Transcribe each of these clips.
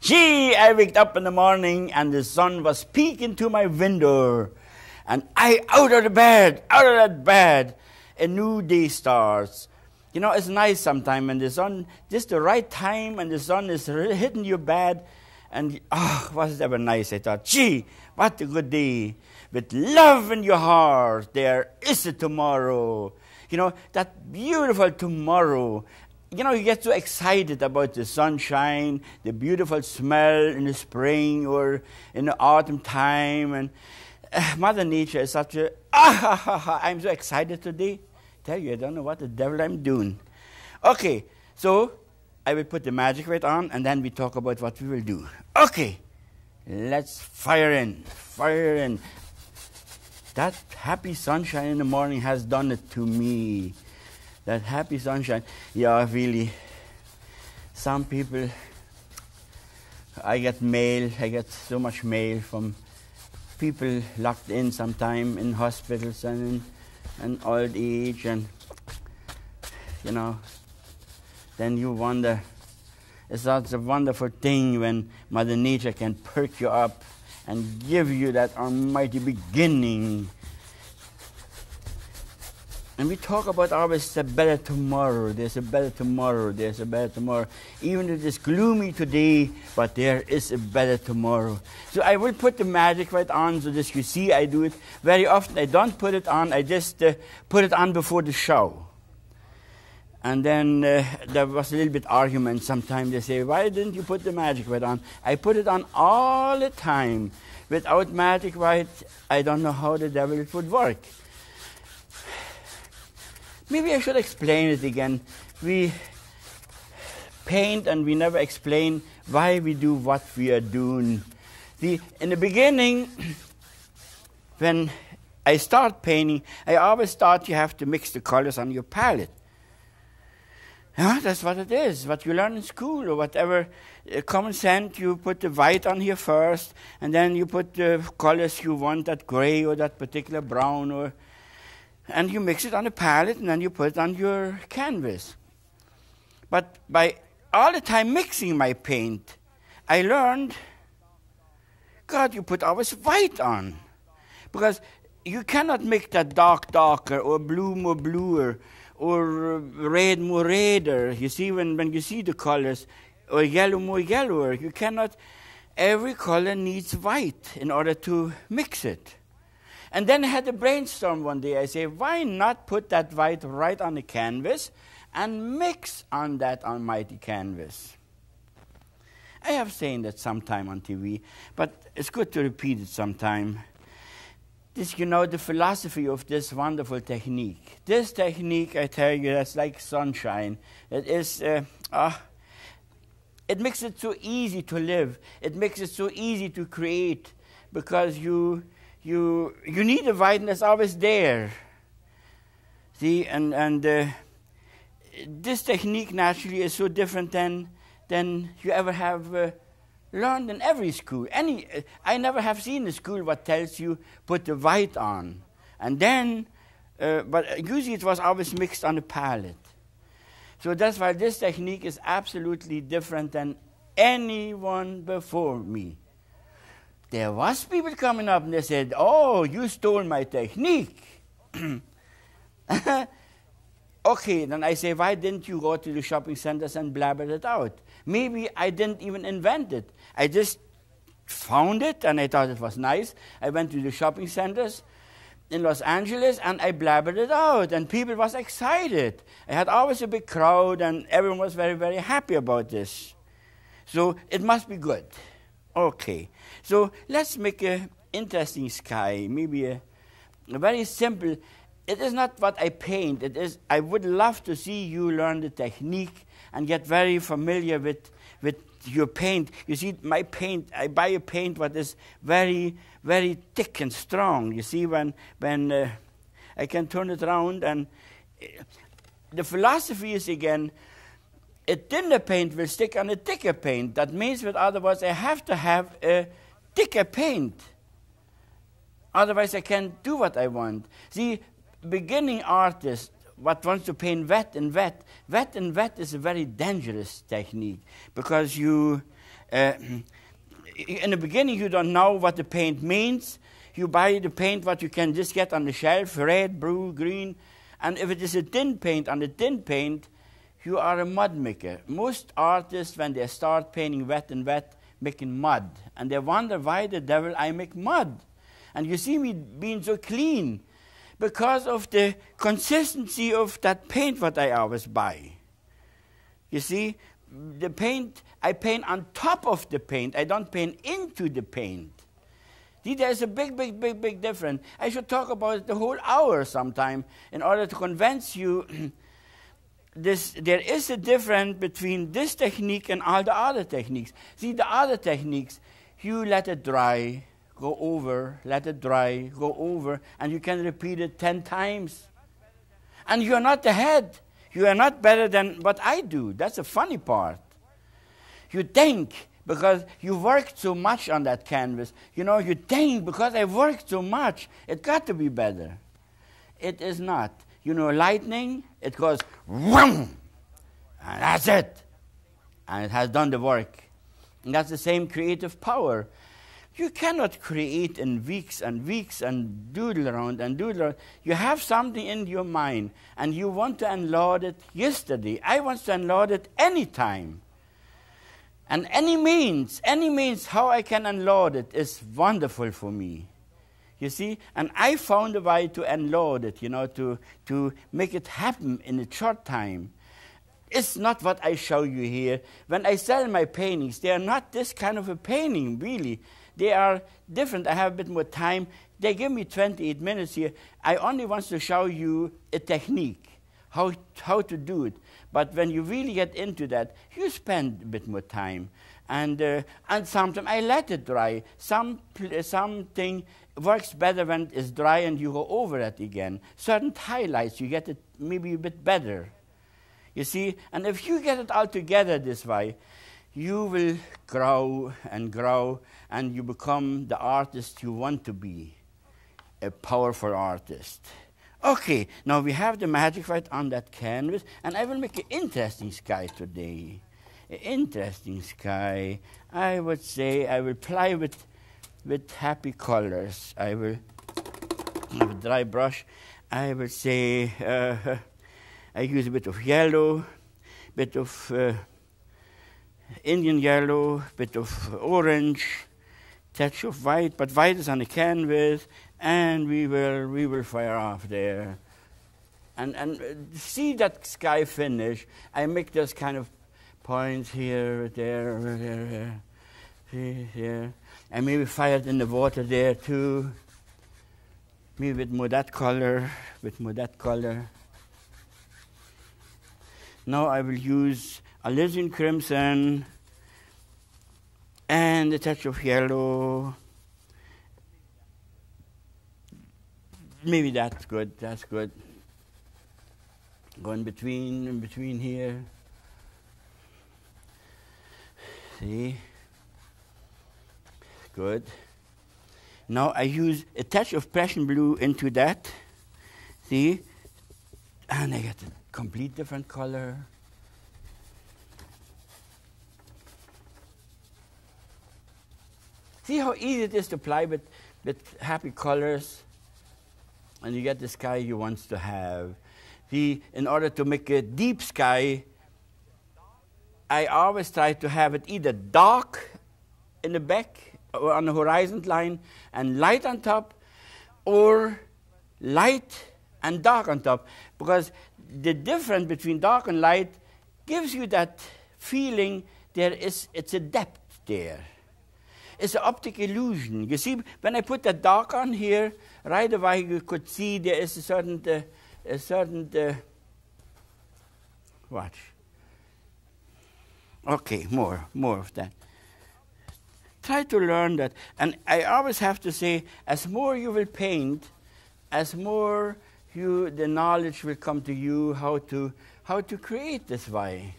Gee, I waked up in the morning and the sun was peeking through my window. And I out of the bed, out of that bed, a new day starts. You know, it's nice sometimes when the sun, just the right time, and the sun is hitting your bed. And, oh, was ever nice? I thought, gee, what a good day. With love in your heart, there is a tomorrow. You know, that beautiful tomorrow. You know, you get so excited about the sunshine, the beautiful smell in the spring or in the autumn time. And uh, Mother Nature is such a, ah, ha, ha, ha, I'm so excited today tell you, I don't know what the devil I'm doing. Okay, so I will put the magic white on, and then we talk about what we will do. Okay, let's fire in, fire in. That happy sunshine in the morning has done it to me. That happy sunshine, yeah, really. Some people, I get mail, I get so much mail from people locked in sometime in hospitals and in and old age and you know. Then you wonder it's such a wonderful thing when mother nature can perk you up and give you that almighty beginning and we talk about always a better tomorrow. There's a better tomorrow. There's a better tomorrow. Even if it's gloomy today, but there is a better tomorrow. So I will put the magic white on so this you see I do it very often. I don't put it on. I just uh, put it on before the show. And then uh, there was a little bit argument sometimes. They say, why didn't you put the magic white on? I put it on all the time. Without magic white, I don't know how the devil it would work. Maybe I should explain it again. We paint and we never explain why we do what we are doing. The, in the beginning, when I start painting, I always thought you have to mix the colors on your palette. Yeah, that's what it is, what you learn in school or whatever. Uh, common sense, you put the white on here first, and then you put the colors you want, that gray or that particular brown or and you mix it on a palette and then you put it on your canvas. But by all the time mixing my paint, I learned, God, you put always white on. Because you cannot make that dark darker or blue more bluer or red more redder. You see, when, when you see the colors, or yellow more yellower, you cannot, every color needs white in order to mix it. And then I had a brainstorm one day. I say, why not put that white right on the canvas and mix on that almighty canvas? I have seen that sometime on TV, but it's good to repeat it sometime. This, you know, the philosophy of this wonderful technique. This technique, I tell you, that's like sunshine. It is, uh, uh, it makes it so easy to live. It makes it so easy to create because you you you need a whiteness always there. See, and and uh, this technique naturally is so different than than you ever have uh, learned in every school. Any, uh, I never have seen a school what tells you put the white on, and then, uh, but usually it was always mixed on the palette. So that's why this technique is absolutely different than anyone before me there was people coming up and they said, "Oh, you stole my technique." okay, then I say, why didn't you go to the shopping centers and blabber it out? Maybe I didn't even invent it. I just found it and I thought it was nice. I went to the shopping centers in Los Angeles and I blabbered it out and people was excited. I had always a big crowd and everyone was very, very happy about this. So it must be good. Okay. So let's make an interesting sky, maybe a, a very simple. It is not what I paint. It is. I would love to see you learn the technique and get very familiar with with your paint. You see, my paint. I buy a paint what is very very thick and strong. You see, when when uh, I can turn it around and. Uh, the philosophy is again a thinner paint will stick on a thicker paint. That means, with other words, I have to have a thicker paint. Otherwise, I can't do what I want. See, beginning artist, what wants to paint wet and wet, wet and wet is a very dangerous technique because you, Uh, in the beginning, you don't know what the paint means. You buy the paint what you can just get on the shelf, red, blue, green. And if it is a tin paint on the tin paint, you are a mud maker. Most artists, when they start painting wet and wet, making mud. And they wonder why the devil I make mud. And you see me being so clean because of the consistency of that paint what I always buy. You see, the paint, I paint on top of the paint. I don't paint into the paint. See, there's a big, big, big, big difference. I should talk about it the whole hour sometime in order to convince you this, there is a difference between this technique and all the other techniques. See, the other techniques, you let it dry, go over, let it dry, go over, and you can repeat it 10 times. And you are not the head. You are not better than what I do. That's the funny part. You think because you worked so much on that canvas, you know, you think because I worked so much, it got to be better. It is not. You know, lightning, it goes wham, and that's it. And it has done the work. And that's the same creative power. You cannot create in weeks and weeks and doodle around and doodle around. You have something in your mind and you want to unload it yesterday. I want to unload it anytime. And any means, any means how I can unload it is wonderful for me. You see? And I found a way to unload it, you know, to, to make it happen in a short time. It's not what I show you here. When I sell my paintings, they are not this kind of a painting, really. They are different. I have a bit more time. They give me 28 minutes here. I only want to show you a technique, how, how to do it. But when you really get into that, you spend a bit more time. And, uh, and sometimes I let it dry. Some, something works better when it is dry and you go over it again. Certain highlights, you get it maybe a bit better. You see? And if you get it all together this way, you will grow and grow and you become the artist you want to be a powerful artist. Okay, now we have the magic white on that canvas, and I will make an interesting sky today. An interesting sky. I would say I will play with with happy colors. I will have a dry brush. I will say uh, I use a bit of yellow, bit of uh, Indian yellow, bit of orange, touch of white, but white is on the canvas, and we will we will fire off there. And and uh, see that sky finish. I make those kind of points here, there, there, see here and maybe fired in the water there too. Maybe with more that color, with more that color. Now I will use a alizarin crimson and a touch of yellow. Maybe that's good, that's good. Go in between, in between here. See? Good. Now I use a touch of Prussian blue into that. See? And I get a complete different color. See how easy it is to apply with, with happy colors? And you get the sky you want to have. See, in order to make a deep sky, I always try to have it either dark in the back on the horizon line and light on top, or light and dark on top. Because the difference between dark and light gives you that feeling there is it's a depth there. It's an optic illusion. You see, when I put the dark on here, right away you could see there is a certain, uh, a certain. Uh, watch. Okay, more, more of that. Try to learn that. And I always have to say, as more you will paint, as more you, the knowledge will come to you how to, how to create this way.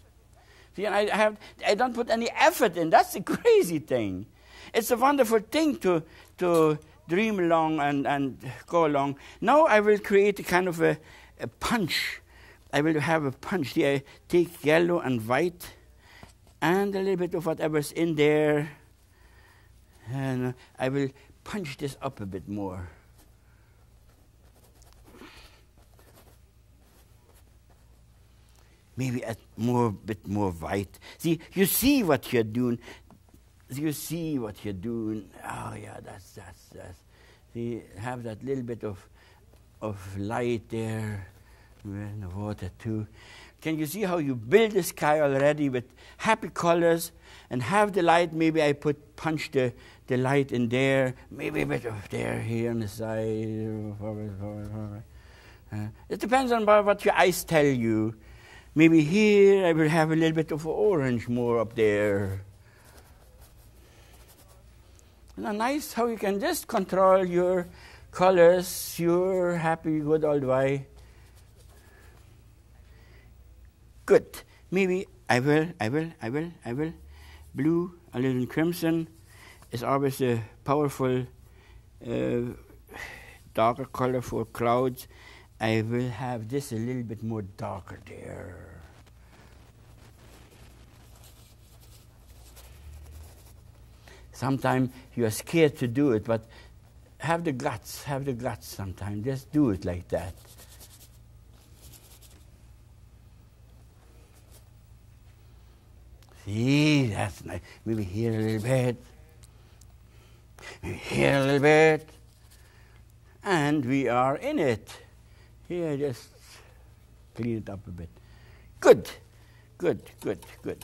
See, I, have, I don't put any effort in. That's the crazy thing. It's a wonderful thing to, to dream along and, and go along. Now I will create a kind of a, a punch. I will have a punch. I take yellow and white and a little bit of whatever's in there. And I will punch this up a bit more. Maybe a more bit more white. See, you see what you're doing. You see what you're doing. Oh yeah, that's that's that's. See, have that little bit of of light there in the water too. Can you see how you build the sky already with happy colors and have the light? Maybe I put punch the, the light in there, maybe a bit of there here on the side. Uh, it depends on what your eyes tell you. Maybe here I will have a little bit of orange more up there. And nice how you can just control your colors, your happy, good old way. Good. Maybe I will, I will, I will, I will. Blue, a little crimson is always a powerful, uh, darker color for clouds. I will have this a little bit more darker there. Sometimes you are scared to do it, but have the guts, have the guts sometimes. Just do it like that. See, that's nice. Maybe here a little bit. Maybe here a little bit. And we are in it. Here, just clean it up a bit. Good, good, good, good.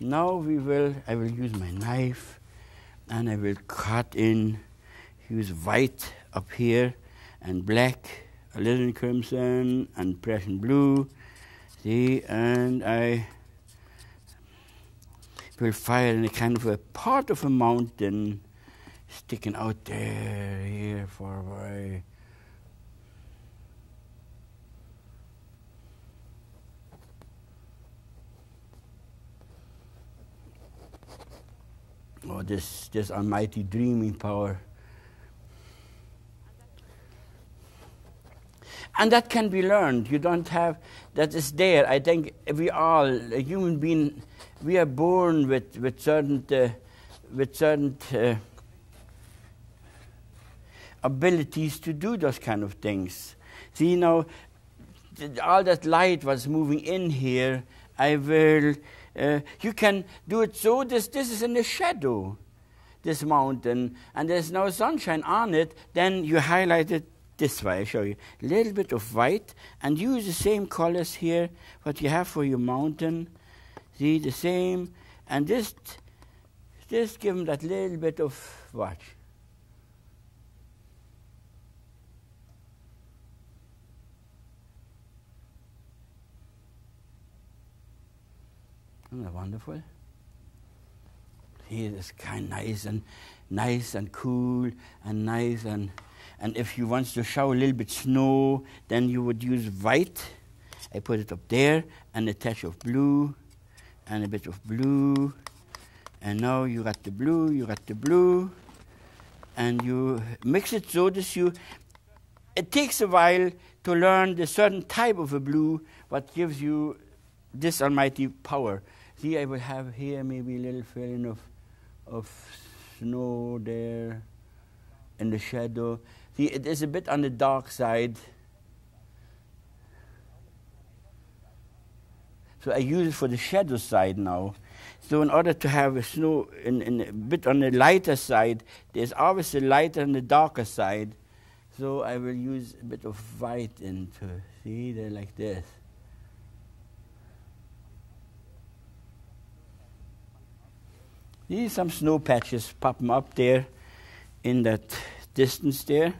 Now we will, I will use my knife and I will cut in, use white up here and black, a little crimson and Prussian blue. See, and I will fire in a kind of a part of a mountain sticking out there, here, far away. Oh, this, this almighty dreaming power. And that can be learned. You don't have, that is there. I think we all, a human being, we are born with, with certain, uh, with certain uh, abilities to do those kind of things. See, you know, all that light was moving in here. I will, uh, you can do it so this, this is in the shadow, this mountain, and there's no sunshine on it, then you highlight it this way. I show you. A little bit of white, and use the same colors here, what you have for your mountain. See, the same, and just, just give them that little bit of watch. Isn't that wonderful? He is kind of nice and nice and cool and nice and and if you want to show a little bit snow, then you would use white. I put it up there and a touch of blue and a bit of blue. And now you got the blue, you got the blue, and you mix it so that you. It takes a while to learn the certain type of a blue, what gives you this almighty power. See, I will have here maybe a little feeling of, of snow there in the shadow. See, it is a bit on the dark side. So I use it for the shadow side now. So in order to have a snow in, in a bit on the lighter side, there's always a lighter and the darker side. So I will use a bit of white into see they're like this. See some snow patches popping up there in that distance there.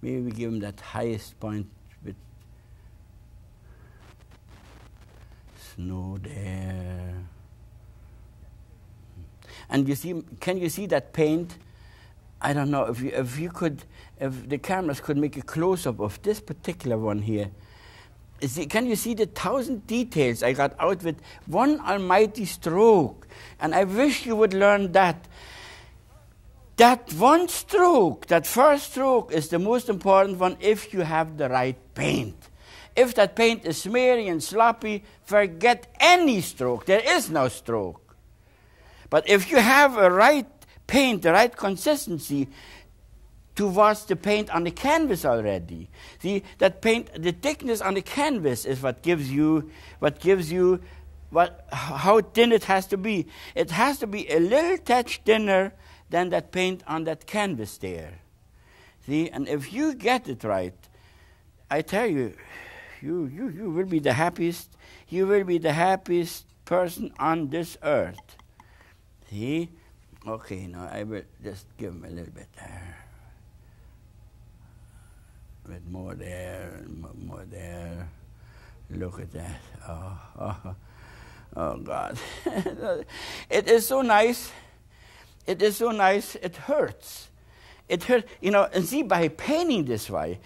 Maybe we give him that highest point with snow there. And you see, can you see that paint? I don't know if you, if you could, if the cameras could make a close up of this particular one here See, can you see the thousand details I got out with one almighty stroke? And I wish you would learn that. That one stroke, that first stroke, is the most important one if you have the right paint. If that paint is smeary and sloppy, forget any stroke. There is no stroke. But if you have a right paint, the right consistency towards the paint on the canvas already. See, that paint, the thickness on the canvas is what gives you, what gives you, what, how thin it has to be. It has to be a little touch thinner than that paint on that canvas there. See, and if you get it right, I tell you, you, you, you will be the happiest, you will be the happiest person on this earth. See? Okay, now I will just give him a little bit there. Bit more there, more there. Look at that. Oh, oh, oh God. it is so nice. It is so nice. It hurts. It hurts. You know, and see, by painting this way,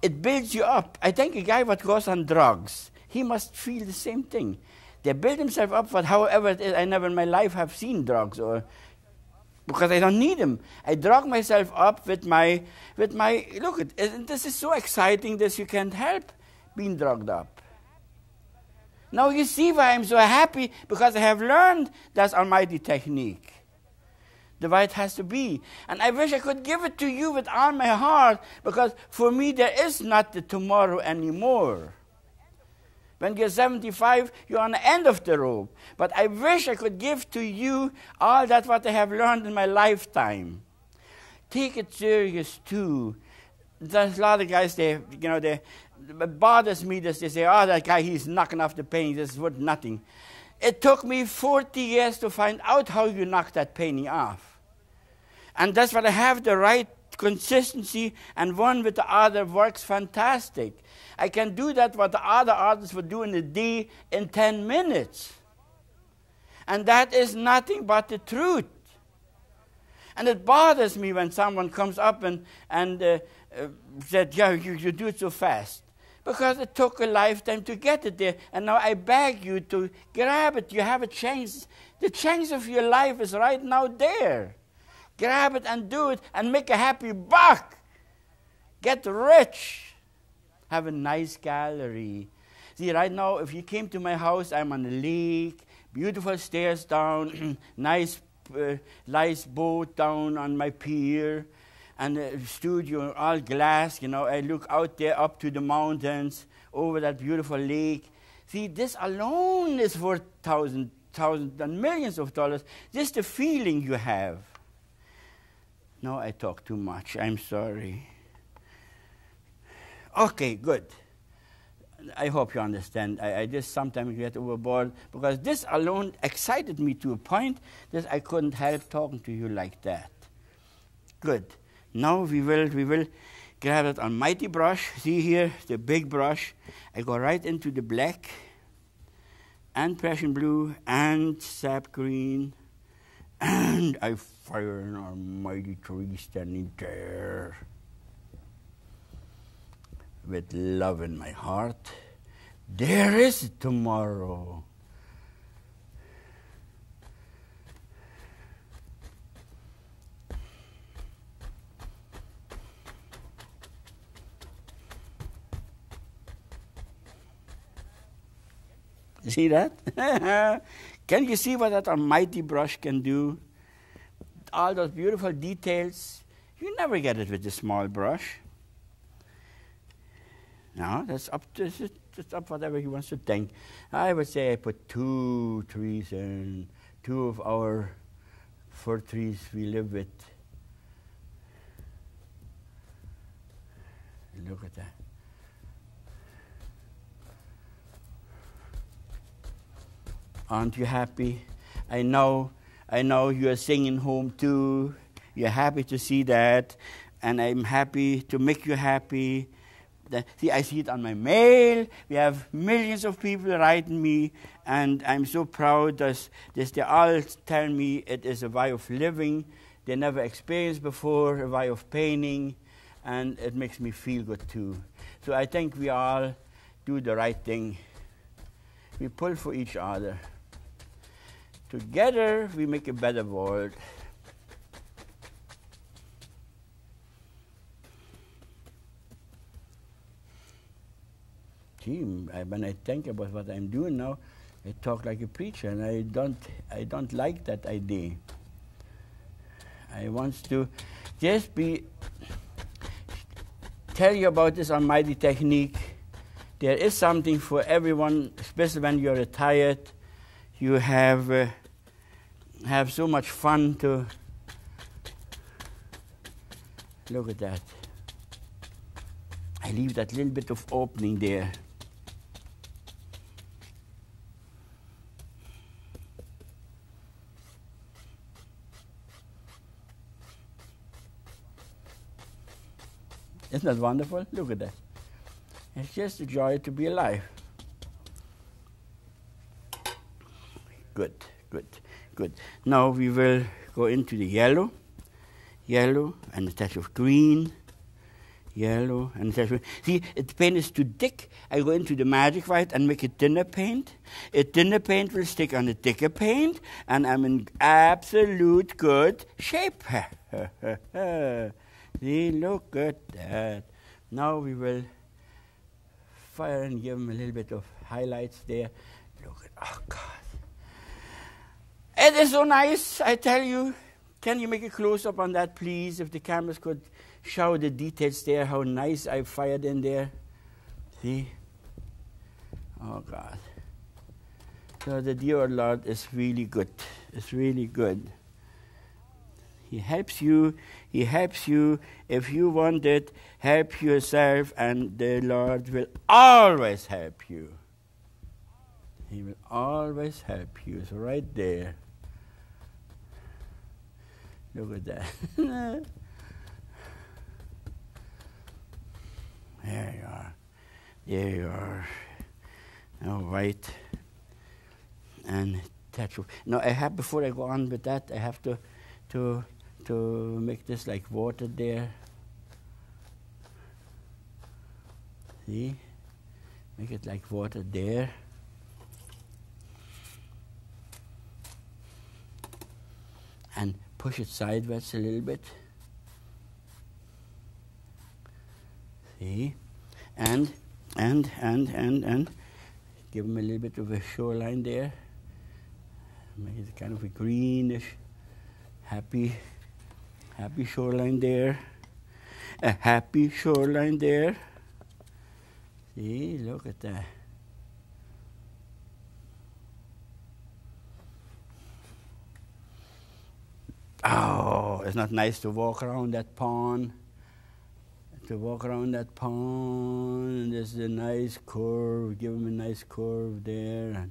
it builds you up. I think a guy what goes on drugs, he must feel the same thing. They build himself up but however it is. I never in my life have seen drugs or because I don't need them. I drug myself up with my, with my, look, it, this is so exciting that you can't help being drugged up. Now you see why I'm so happy because I have learned that almighty technique. The way it has to be. And I wish I could give it to you with all my heart because for me there is not the tomorrow anymore. When you're 75, you're on the end of the rope. But I wish I could give to you all that what I have learned in my lifetime. Take it serious too. There's a lot of guys, they, you know, they, it bothers me that they say, oh, that guy, he's knocking off the painting, this is worth nothing. It took me 40 years to find out how you knock that painting off. And that's what I have the right consistency, and one with the other works fantastic. I can do that what the other artists would do in a day in 10 minutes. And that is nothing but the truth. And it bothers me when someone comes up and, and uh, uh, said, Yeah, you, you do it so fast. Because it took a lifetime to get it there. And now I beg you to grab it. You have a chance. The chance of your life is right now there. Grab it and do it and make a happy buck. Get rich have a nice gallery. See, right now, if you came to my house, I'm on a lake, beautiful stairs down, nice, uh, nice boat down on my pier, and the studio, all glass. You know, I look out there up to the mountains, over that beautiful lake. See, this alone is worth thousands, thousands, and millions of dollars. Just the feeling you have. No, I talk too much. I'm sorry. Okay, good. I hope you understand. I, I, just sometimes get overboard because this alone excited me to a point that I couldn't help talking to you like that. Good. Now we will we will grab that almighty brush. See here, the big brush. I go right into the black and Prussian blue and sap green, and I fire an almighty tree standing there with love in my heart. There is tomorrow. See that? can you see what that almighty brush can do? All those beautiful details. You never get it with a small brush. No, that's up to that's up whatever he wants to think. I would say I put two trees and two of our four trees we live with. Look at that. Aren't you happy? I know, I know you are singing home too. You're happy to see that, and I'm happy to make you happy see, I see it on my mail. We have millions of people writing me, and I'm so proud that, that they all tell me it is a way of living they never experienced before, a way of painting, and it makes me feel good too. So I think we all do the right thing. We pull for each other. Together, we make a better world. I, when I think about what I'm doing now, I talk like a preacher, and I don't, I don't like that idea. I want to just be tell you about this almighty technique. There is something for everyone, especially when you're retired. You have uh, have so much fun to look at that. I leave that little bit of opening there. Isn't that wonderful? Look at that. It's just a joy to be alive. Good, good, good. Now we will go into the yellow, yellow, and a touch of green, yellow, and a touch of. See, the paint is too thick, I go into the magic white and make a thinner paint. A thinner paint will stick on the thicker paint, and I'm in absolute good shape. See, look at that. Now we will fire and give them a little bit of highlights there. Look at, oh God. It is so nice, I tell you. Can you make a close up on that, please? If the cameras could show the details there, how nice I fired in there. See? Oh God. So the dear Lord is really good. It's really good. He helps you. He helps you. If you want it, help yourself, and the Lord will always help you. He will always help you. It's right there. Look at that. there you are. There you are. All right. And touch. Now I have before I go on with that, I have to to to make this like water there. See? Make it like water there. And push it sideways a little bit. See? And, and, and, and, and give them a little bit of a shoreline there. Make it kind of a greenish, happy Happy shoreline there. A happy shoreline there. See, look at that. Oh, it's not nice to walk around that pond. To walk around that pond, and there's a nice curve. Give them a nice curve there, and,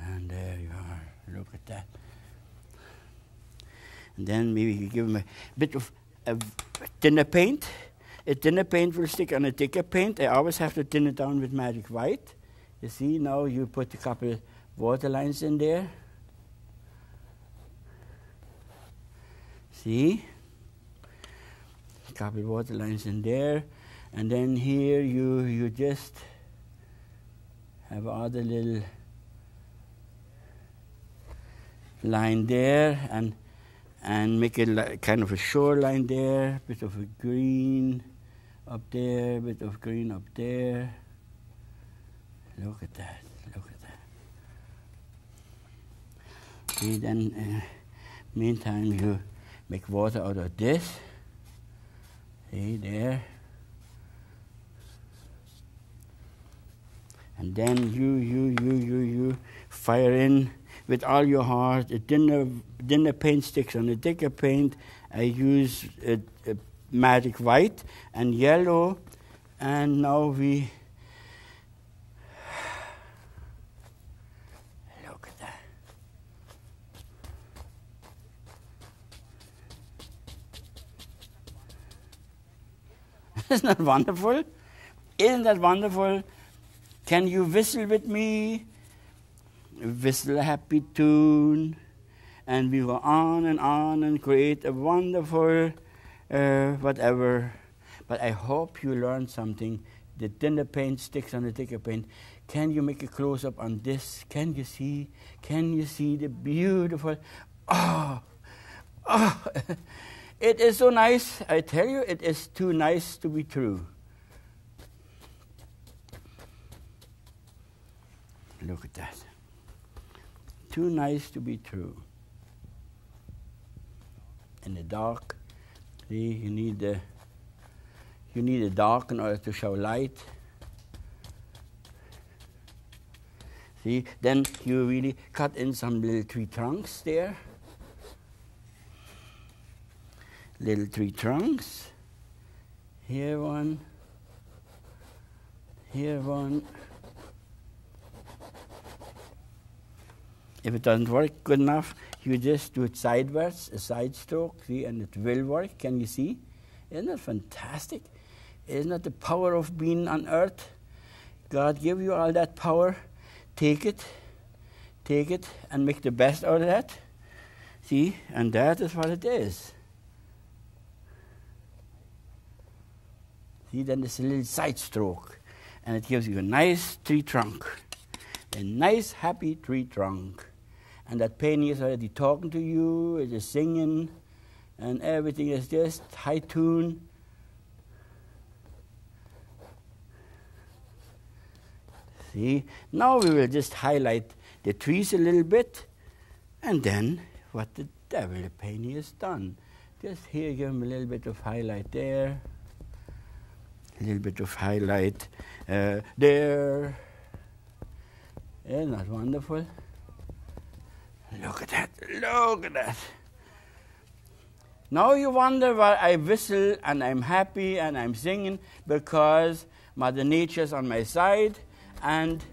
and there you are. Look at that. And then maybe you give them a bit of a thinner paint. A thinner paint will stick on a thicker paint. I always have to thin it down with magic white. You see, now you put a couple water lines in there. See? Couple water lines in there. And then here you, you just have other little line there and and make it like kind of a shoreline there, bit of a green up there, bit of green up there. Look at that, look at that. See, then, uh, meantime, you make water out of this. See, there. And then you, you, you, you, you fire in with all your heart. A thinner, thinner paint sticks on a thicker paint. I use a, a magic white and yellow, and now we Isn't that wonderful? Isn't that wonderful? Can you whistle with me? whistle a happy tune, and we go on and on and create a wonderful uh, whatever. But I hope you learned something. The thinner paint sticks on the thicker paint. Can you make a close up on this? Can you see? Can you see the beautiful? Oh, oh, it is so nice. I tell you, it is too nice to be true. Look at that. Too nice to be true. In the dark, see, you need the you need a dark in order to show light. See, then you really cut in some little tree trunks there. Little tree trunks. Here one. Here one. If it doesn't work good enough, you just do it sideways, a side stroke, see, and it will work. Can you see? Isn't that fantastic? Isn't that the power of being on earth? God give you all that power. Take it, take it, and make the best out of that. See, and that is what it is. See, then there's a little side stroke, and it gives you a nice tree trunk, a nice happy tree trunk and that penny is already talking to you, it is singing, and everything is just high tune. See, now we will just highlight the trees a little bit, and then what the devil the penny has done. Just here, give him a little bit of highlight there, a little bit of highlight uh, there. Isn't that wonderful? Look at that, look at that. Now you wonder why I whistle and I'm happy and I'm singing because Mother Nature's on my side and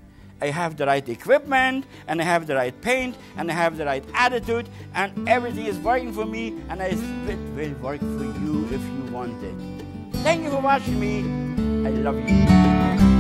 I have the right equipment and I have the right paint and I have the right attitude and everything is working for me and it will work for you if you want it. Thank you for watching me. I love you.